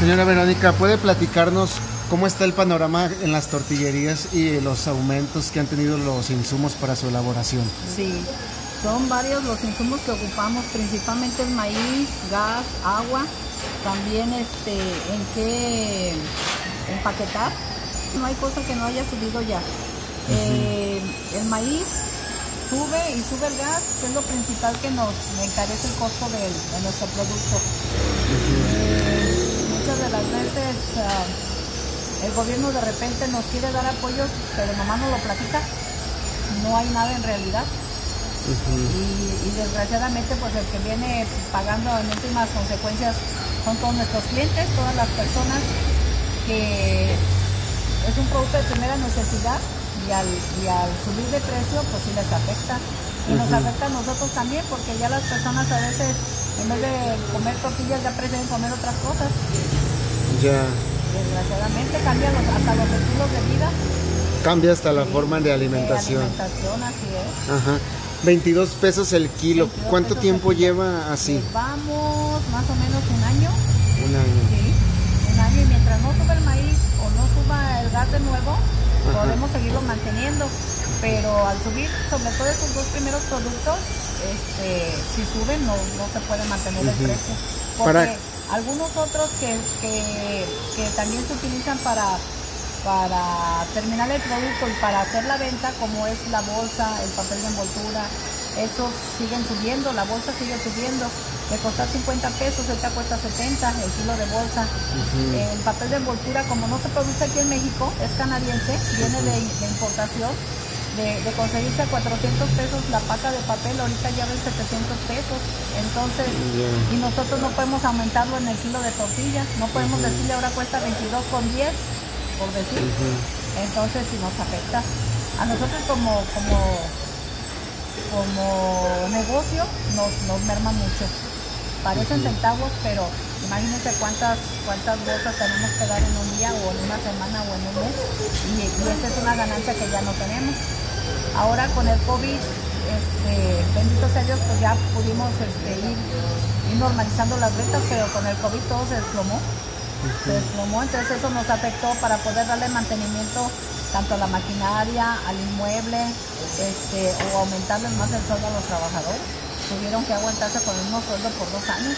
Señora Verónica, ¿puede platicarnos cómo está el panorama en las tortillerías y los aumentos que han tenido los insumos para su elaboración? Sí, son varios los insumos que ocupamos, principalmente el maíz, gas, agua, también este, en qué empaquetar. No hay cosa que no haya subido ya. Eh, el maíz sube y sube el gas, que es lo principal que nos encarece el costo de, nuestro producto. Veces ah, el gobierno de repente nos quiere dar apoyos, pero nomás nos lo platica. No hay nada en realidad. y, desgraciadamente pues el que viene pagando en últimas consecuencias son todos nuestros clientes, todas las personas que es un producto de primera necesidad y al, subir de precio pues sí les afecta. Y nos afecta a nosotros también porque ya las personas a veces en vez de comer tortillas ya prefieren comer otras cosas. Ya. Desgraciadamente cambia hasta los estilos de vida. Cambia hasta la forma de alimentación. De alimentación, así es. Ajá. 22 pesos el kilo. ¿Cuánto tiempo lleva así? Vamos más o menos un año. Un año. Sí, un año y mientras no suba el maíz o no suba el gas de nuevo, podemos seguirlo manteniendo. Pero al subir, sobre todo esos dos primeros productos, este, si suben no, no se puede mantener el precio. Porque algunos otros que, que, que también se utilizan para para terminar el producto y para hacer la venta, como es la bolsa, el papel de envoltura, esos siguen subiendo, la bolsa sigue subiendo. De costar 50 pesos, ahorita cuesta 70 el kilo de bolsa. El papel de envoltura, como no se produce aquí en México, es canadiense, viene de, importación. De, conseguirse a 400 pesos la pata de papel, ahorita ya ven 700 pesos. Entonces, y nosotros no podemos aumentarlo en el kilo de tortilla, no podemos decirle ahora cuesta 22 con 10 por decir. Entonces si nos afecta. A nosotros como, como, como negocio nos, nos merma mucho. Parecen centavos, pero imagínense cuántas, cuántas bolsas tenemos que dar en un día o en una semana o en un mes. Y, esta es una ganancia que ya no tenemos. Ahora con el COVID, este, bendito sea Dios, pues ya pudimos este, ir, ir normalizando las ventas, pero con el COVID todo se desplomó se desplomó, entonces eso nos afectó para poder darle mantenimiento tanto a la maquinaria, al inmueble, este, o aumentarles más el sueldo a los trabajadores. Tuvieron que aguantarse con el mismo sueldo por dos años.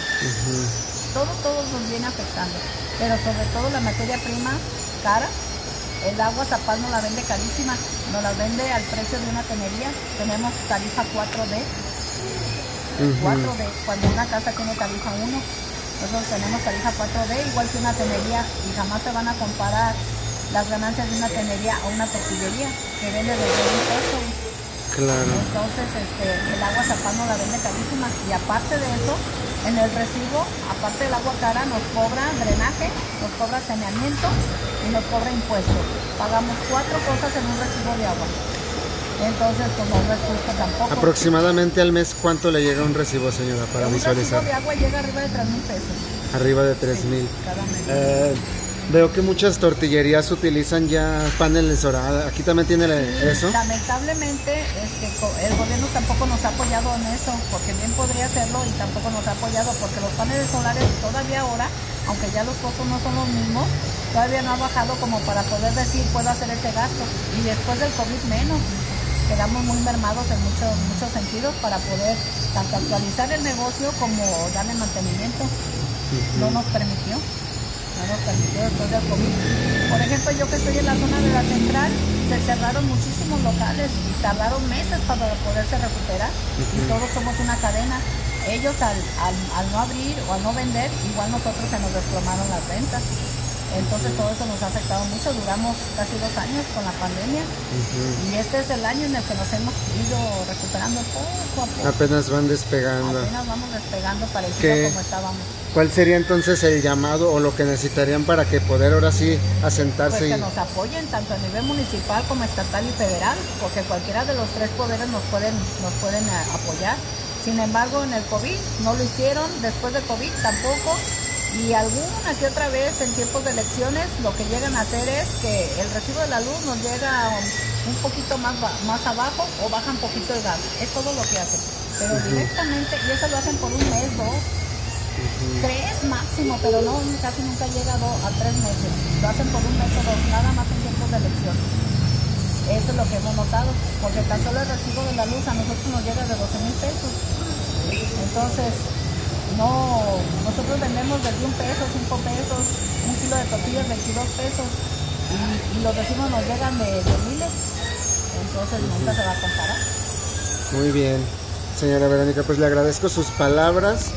Todo, todo nos viene afectando, pero sobre todo la materia prima cara. El agua Zapal nos la vende carísima, nos la vende al precio de una tenería. Tenemos tarifa 4D. 4D, cuando una casa tiene tarifa 1 nosotros tenemos tarifa 4D, igual que una tenería, y jamás se van a comparar las ganancias de una tenería o una tortillería que vende de un peso. Claro. Entonces, este, el agua zapano la vende carísima. Y aparte de eso, en el recibo, aparte del agua cara, nos cobra drenaje, nos cobra saneamiento y nos cobra impuestos. Pagamos cuatro cosas en un recibo de agua. Entonces, como no es justo tampoco. Aproximadamente al mes, ¿cuánto le llega un recibo, señora, para visualizar? Un recibo de agua llega arriba de 3 mil pesos. Arriba de 3 mil. Eh, veo que muchas tortillerías utilizan ya paneles solares. ¿Aquí también tiene eso? Lamentablemente, este, el gobierno tampoco nos ha apoyado en eso, porque bien podría hacerlo y tampoco nos ha apoyado, porque los paneles solares todavía ahora, aunque ya los costos no son los mismos, todavía no ha bajado como para poder decir puedo hacer ese gasto. Y después del COVID menos quedamos muy mermados en muchos, muchos sentidos para poder tanto actualizar el negocio como darle mantenimiento. No nos permitió, no nos permitió después del COVID. Por ejemplo, yo que estoy en la zona de la central, se cerraron muchísimos locales y tardaron meses para poderse recuperar y todos somos una cadena. Ellos al, al no abrir o al no vender, igual nosotros se nos desplomaron las ventas. Entonces todo eso nos ha afectado mucho, duramos casi dos años con la pandemia y este es el año en el que nos hemos ido recuperando poco a poco. Apenas van despegando. Apenas vamos despegando parecido como estábamos. ¿Cuál sería entonces el llamado o lo que necesitarían para que poder ahora sí asentarse? Pues que nos apoyen tanto a nivel municipal como estatal y federal, porque cualquiera de los tres poderes nos pueden, nos pueden eh, apoyar. Sin embargo, en el COVID no lo hicieron, después de COVID tampoco, y alguna que otra vez en tiempos de elecciones lo que llegan a hacer es que el recibo de la luz nos llega un, poquito más, más abajo o baja un poquito el gas. Es todo lo que hacen. Pero directamente, y eso lo hacen por un mes, dos, tres máximo, pero no, casi nunca llega a, a tres meses. Lo hacen por un mes o dos, nada más en tiempos de elección. Eso es lo que hemos notado, porque tan solo el recibo de la luz a nosotros nos llega de 12 mil pesos. Entonces, no, nosotros vendemos desde un peso, cinco pesos, un kilo de tortillas 22 pesos y, y los recibos nos llegan de, de miles. Entonces nunca se va a comparar. Muy bien. Señora Verónica, pues le agradezco sus palabras.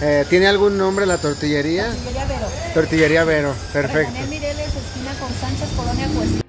Eh, ¿Tiene algún nombre la tortillería? Tortillería Vero. Tortillería Vero, perfecto. René Mireles, esquina con Sánchez, Colonia Cuesta.